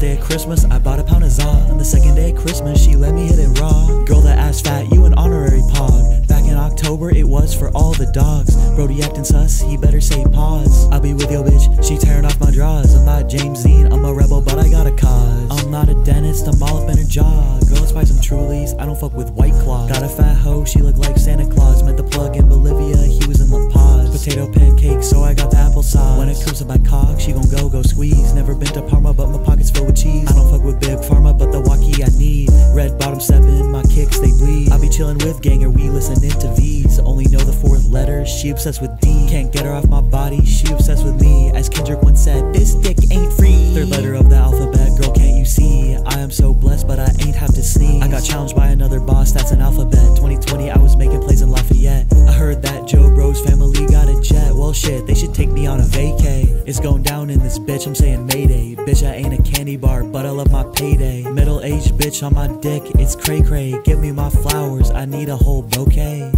Christmas, I bought a pound of za. On the second day of Christmas, she let me hit it raw. Girl that ass fat, you an honorary pog. Back in October, it was for all the dogs. Brody acting sus, he better say pause. I'll be with your bitch, she tearing off my drawers. I'm not James Dean, I'm a rebel, but I got a cause. I'm not a dentist, I'm all up in her jaw. Girl, let's buy some Trulies, I don't fuck with White Claw. Got a fat hoe, she look like Santa Claus. Met the plug in so I got the applesauce. When it comes to my cock, she gon' go, go squeeze. Never been to Parma, but my pockets full with cheese. I don't fuck with big pharma, but the walkie I need. Red bottom seven, my kicks they bleed. I be chillin' with ganger, we listening to V's. Only know the fourth letter, she obsessed with D. Can't get her off my body, she obsessed with me. As Kendrick once said, this dick ain't free. Third letter of the alphabet, girl, can't you see? I am so blessed, but I ain't have to sneeze. I got challenged by another boss, that's an alphabet. They should take me on a vacay. It's going down in this bitch, I'm saying mayday. Bitch, I ain't a candy bar, but I love my payday. Middle aged bitch on my dick, it's cray cray. Give me my flowers, I need a whole bouquet.